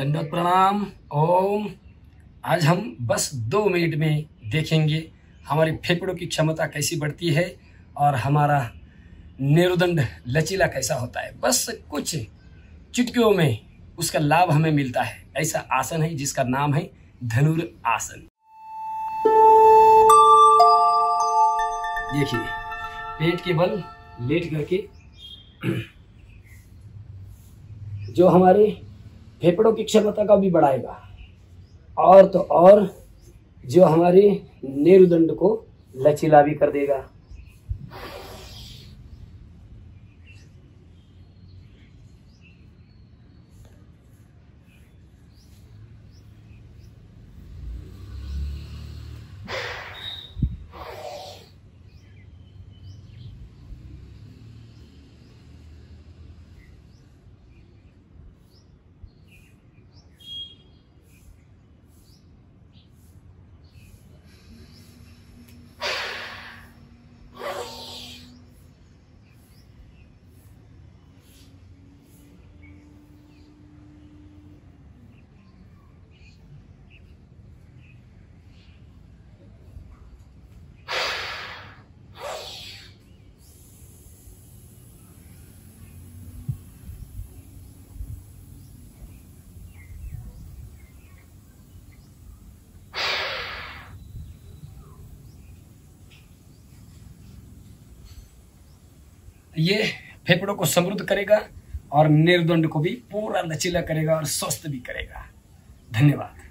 दंडवत प्रणाम। ओम। आज हम बस दो मिनट में देखेंगे हमारी फेफड़ों की क्षमता कैसी बढ़ती है और हमारा नेरुदंड लचीला कैसा होता है। बस कुछ चुटकियों में उसका लाभ हमें मिलता है। ऐसा आसन है जिसका नाम है धनुर आसन। देखिए, पेट के बल लेट करके जो हमारे फेफड़ों की क्षमता का भी बढ़ाएगा। और तो और जो हमारे नेरुदंड को लचीला भी कर देगा। ये फेफड़ों को समृद्ध करेगा और निर्द्वंड को भी पूरा लचीला करेगा और स्वस्थ भी करेगा। धन्यवाद।